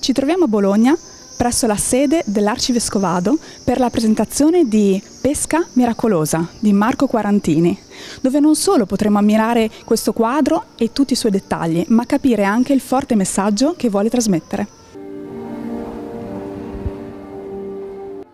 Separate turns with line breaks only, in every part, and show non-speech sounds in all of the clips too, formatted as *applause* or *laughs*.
Ci troviamo a Bologna, presso la sede dell'Arcivescovado, per la presentazione di Pesca Miracolosa di Marco Quarantini, dove non solo potremo ammirare questo quadro e tutti i suoi dettagli, ma capire anche il forte messaggio che vuole trasmettere.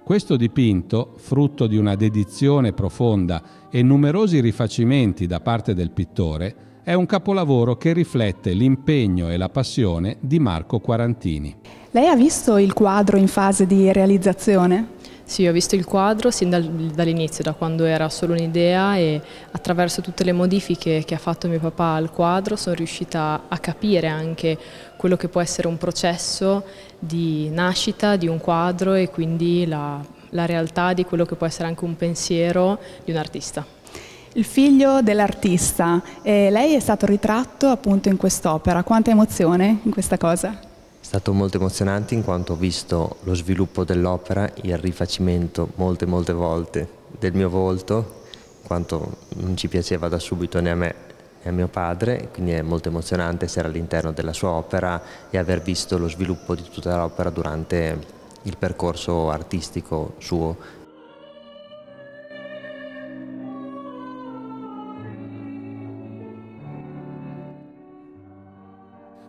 Questo dipinto, frutto di una dedizione profonda e numerosi rifacimenti da parte del pittore, è un capolavoro che riflette l'impegno e la passione di Marco Quarantini.
Lei ha visto il quadro in fase di realizzazione?
Sì, ho visto il quadro sin dal, dall'inizio, da quando era solo un'idea e attraverso tutte le modifiche che ha fatto mio papà al quadro sono riuscita a capire anche quello che può essere un processo di nascita di un quadro e quindi la, la realtà di quello che può essere anche un pensiero di un artista.
Il figlio dell'artista, eh, lei è stato ritratto appunto in quest'opera, quanta emozione in questa cosa?
È stato molto emozionante in quanto ho visto lo sviluppo dell'opera, il rifacimento molte molte volte del mio volto, in quanto non ci piaceva da subito né a me né a mio padre, quindi è molto emozionante essere all'interno della sua opera e aver visto lo sviluppo di tutta l'opera durante il percorso artistico suo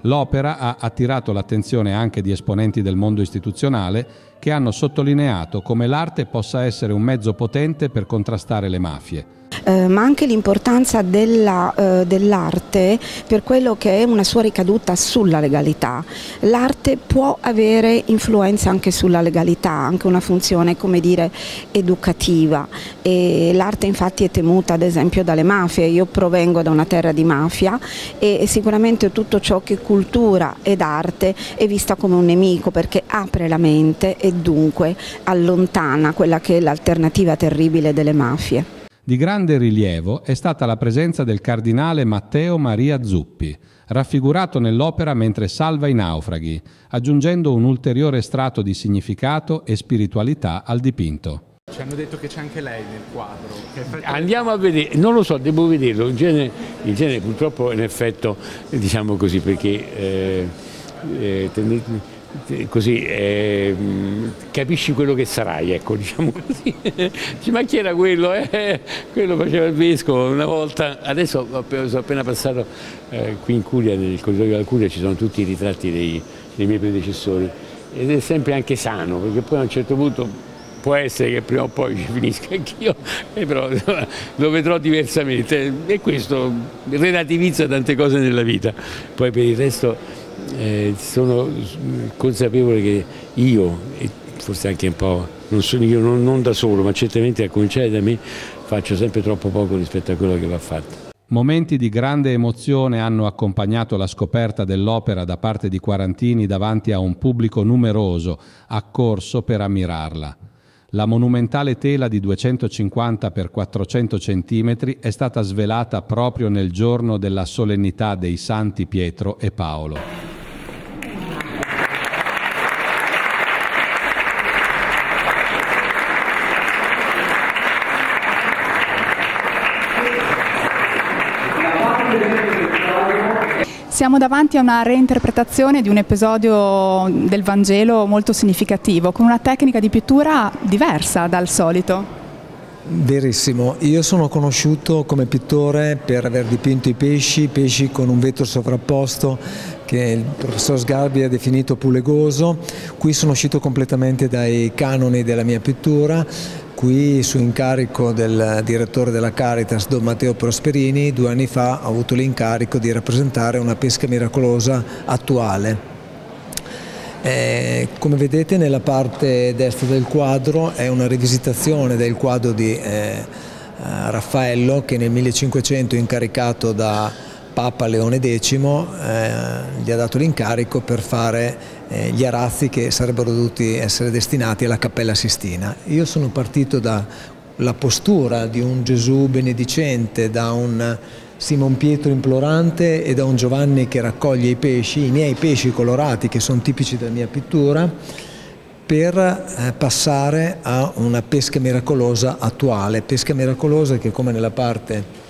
L'opera ha attirato l'attenzione anche di esponenti del mondo istituzionale che hanno sottolineato come l'arte possa essere un mezzo potente per contrastare le mafie
eh, ma anche l'importanza dell'arte eh, dell per quello che è una sua ricaduta sulla legalità. L'arte può avere influenza anche sulla legalità, anche una funzione come dire educativa l'arte infatti è temuta ad esempio dalle mafie, io provengo da una terra di mafia e sicuramente tutto ciò che cultura ed arte è vista come un nemico perché apre la mente e dunque allontana quella che è l'alternativa terribile delle mafie.
Di grande rilievo è stata la presenza del cardinale Matteo Maria Zuppi, raffigurato nell'opera mentre salva i naufraghi, aggiungendo un ulteriore strato di significato e spiritualità al dipinto.
Ci hanno detto che c'è anche lei nel quadro.
Andiamo a vedere, non lo so, devo vederlo. In genere, in genere purtroppo è un effetto, diciamo così, perché eh, eh, così eh, capisci quello che sarai, ecco, *laughs* diciamo così. Ma chi era quello? Eh, quello faceva il vescovo una volta, adesso sono appena passato eh, qui in Curia, nel corridoio della Curia ci sono tutti i ritratti dei, dei miei predecessori ed è sempre anche sano, perché poi a un certo punto può essere che prima o poi ci finisca anch'io, eh, però lo vedrò diversamente e questo relativizza tante cose nella vita. Poi per il resto eh, sono consapevole che io, e forse anche un po', non sono io non, non da solo, ma certamente a cominciare da me, faccio sempre troppo poco rispetto a quello che va fatto.
Momenti di grande emozione hanno accompagnato la scoperta dell'opera da parte di Quarantini davanti a un pubblico numeroso accorso per ammirarla. La monumentale tela di 250 x 400 cm è stata svelata proprio nel giorno della solennità dei santi Pietro e Paolo.
Siamo davanti a una reinterpretazione di un episodio del Vangelo molto significativo, con una tecnica di pittura diversa dal solito.
Verissimo, io sono conosciuto come pittore per aver dipinto i pesci, pesci con un vetro sovrapposto che il professor Sgarbi ha definito pulegoso, qui sono uscito completamente dai canoni della mia pittura, Qui su incarico del direttore della Caritas Don Matteo Prosperini due anni fa ho avuto l'incarico di rappresentare una pesca miracolosa attuale. Eh, come vedete nella parte destra del quadro è una rivisitazione del quadro di eh, Raffaello che nel 1500 incaricato da Papa Leone X eh, gli ha dato l'incarico per fare eh, gli arazzi che sarebbero dovuti essere destinati alla Cappella Sistina. Io sono partito dalla postura di un Gesù benedicente, da un Simon Pietro implorante e da un Giovanni che raccoglie i pesci, i miei pesci colorati che sono tipici della mia pittura, per eh, passare a una pesca miracolosa attuale, pesca miracolosa che come nella parte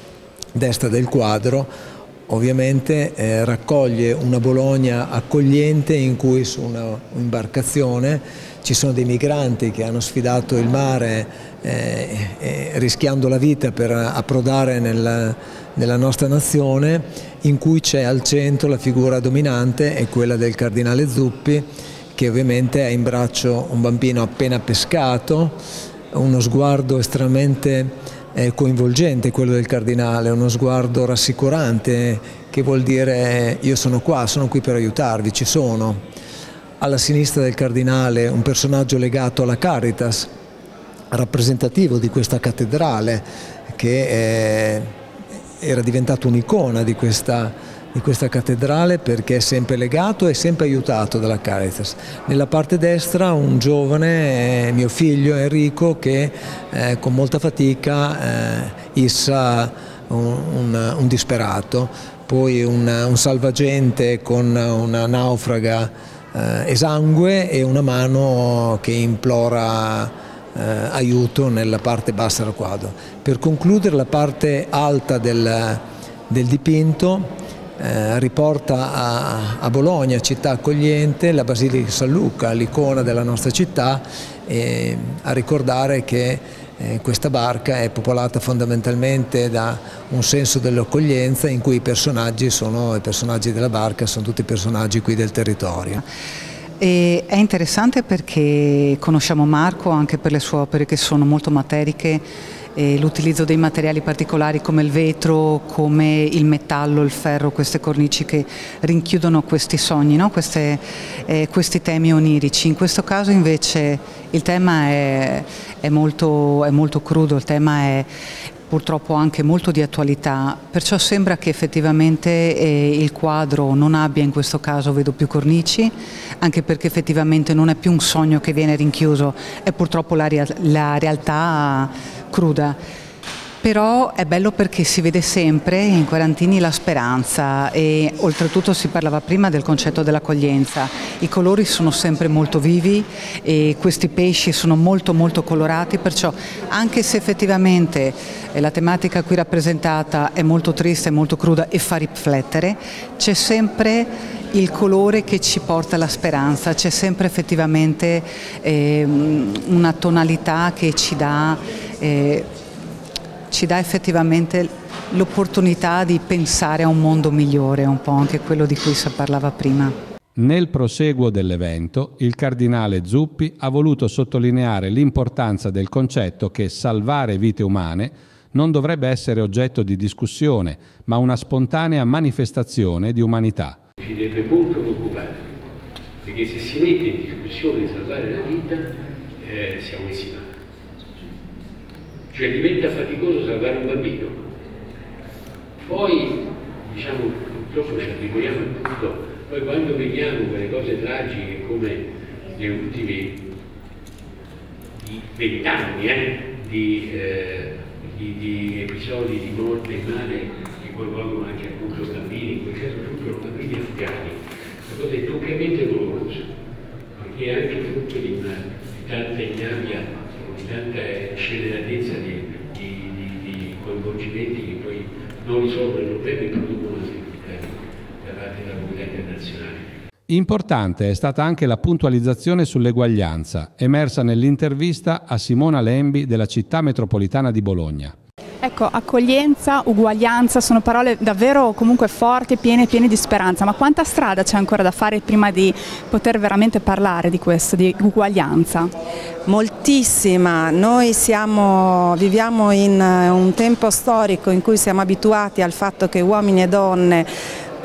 destra del quadro ovviamente eh, raccoglie una Bologna accogliente in cui su un'imbarcazione ci sono dei migranti che hanno sfidato il mare eh, eh, rischiando la vita per approdare nel, nella nostra nazione, in cui c'è al centro la figura dominante è quella del cardinale Zuppi, che ovviamente ha in braccio un bambino appena pescato, uno sguardo estremamente coinvolgente quello del cardinale, uno sguardo rassicurante che vuol dire io sono qua, sono qui per aiutarvi, ci sono alla sinistra del cardinale un personaggio legato alla Caritas, rappresentativo di questa cattedrale che era diventato un'icona di questa, di questa cattedrale perché è sempre legato e sempre aiutato dalla Caritas. Nella parte destra un giovane, eh, mio figlio Enrico, che eh, con molta fatica eh, issa un, un, un, disperato, poi un, un salvagente con una naufraga eh, esangue e una mano che implora eh, aiuto nella parte bassa del quadro. Per concludere la parte alta del, del dipinto eh, riporta a, a, Bologna, città accogliente, la Basilica di San Luca, l'icona della nostra città, e a ricordare che eh, questa barca è popolata fondamentalmente da un senso dell'accoglienza in cui i personaggi sono i personaggi della barca, sono tutti personaggi qui del territorio.
E è interessante perché conosciamo Marco anche per le sue opere che sono molto materiche l'utilizzo dei materiali particolari come il vetro, come il metallo, il ferro, queste cornici che rinchiudono questi sogni, no? queste, eh, questi temi onirici. In questo caso invece il tema è, è, molto, è molto crudo, il tema è, purtroppo anche molto di attualità, perciò sembra che effettivamente eh, il quadro non abbia in questo caso, vedo più cornici, anche perché effettivamente non è più un sogno che viene rinchiuso, è purtroppo la, la realtà cruda però è bello perché si vede sempre in Quarantini la speranza e oltretutto si parlava prima del concetto dell'accoglienza. I colori sono sempre molto vivi e questi pesci sono molto molto colorati, perciò anche se effettivamente eh, la tematica qui rappresentata è molto triste, molto cruda e fa riflettere, c'è sempre il colore che ci porta alla speranza, c'è sempre effettivamente eh, una tonalità che ci dà eh, ci dà effettivamente l'opportunità di pensare a un mondo migliore, un po' anche quello di cui si parlava prima.
Nel proseguo dell'evento, il cardinale Zuppi ha voluto sottolineare l'importanza del concetto che salvare vite umane non dovrebbe essere oggetto di discussione, ma una spontanea manifestazione di umanità.
Ci deve molto preoccupare, perché se si mette in discussione salvare la vita, eh, siamo insieme. Cioè diventa faticoso salvare un bambino. Poi, diciamo, purtroppo ci arriviamo al punto, poi quando vediamo quelle cose tragiche come gli ultimi vent'anni eh, di, eh, di, di, episodi di morte in mare che coinvolgono anche appunto bambini, in quel caso sono bambini afghani, la cosa è doppiamente dolorosa, perché è anche frutto di, una, di tanta ignavia tanta scelleratezza di, di, di, di, coinvolgimenti che poi non risolvono i problemi e producono problemi da parte della comunità internazionale.
Importante è stata anche la puntualizzazione sull'eguaglianza, emersa nell'intervista a Simona Lembi della città metropolitana di Bologna.
Ecco, accoglienza, uguaglianza sono parole davvero comunque forti, piene, piene di speranza, ma quanta strada c'è ancora da fare prima di poter veramente parlare di questo, di uguaglianza?
Moltissima, noi siamo, viviamo in eh, un tempo storico in cui siamo abituati al fatto che uomini e donne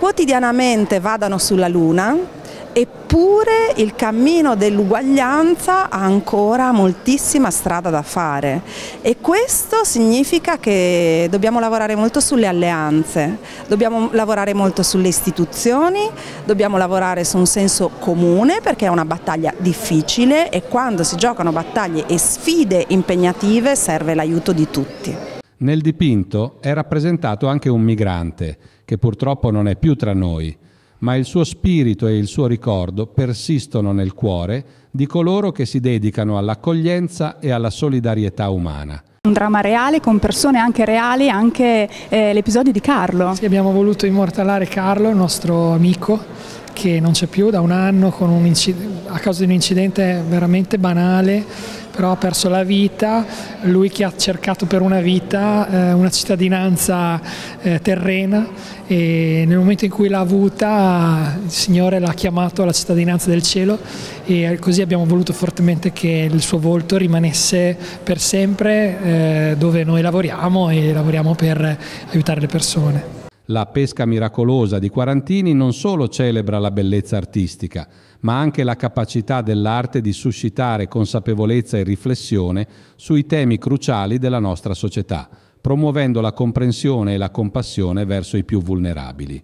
quotidianamente vadano sulla Luna, eppure il cammino dell'uguaglianza ha ancora moltissima strada da fare e questo significa che dobbiamo lavorare molto sulle alleanze, dobbiamo lavorare molto sulle istituzioni, dobbiamo lavorare su un senso comune perché è una battaglia difficile e quando si giocano battaglie e sfide impegnative serve l'aiuto di tutti.
Nel dipinto è rappresentato anche un migrante che purtroppo non è più tra noi ma il suo spirito e il suo ricordo persistono nel cuore di coloro che si dedicano all'accoglienza e alla solidarietà umana.
Un dramma reale con persone anche reali, anche eh, l'episodio di Carlo.
Sì, abbiamo voluto immortalare Carlo, il nostro amico, che non c'è più da un anno un a causa di un incidente veramente banale, però ha perso la vita, lui che ha cercato per una vita eh, una cittadinanza eh, terrena e nel momento in cui l'ha avuta il Signore l'ha chiamato alla cittadinanza del cielo e così abbiamo voluto fortemente che il suo volto rimanesse per sempre eh, dove noi lavoriamo e lavoriamo per aiutare le persone.
La pesca miracolosa di Quarantini non solo celebra la bellezza artistica, ma anche la capacità dell'arte di suscitare consapevolezza e riflessione sui temi cruciali della nostra società, promuovendo la comprensione e la compassione verso i più vulnerabili.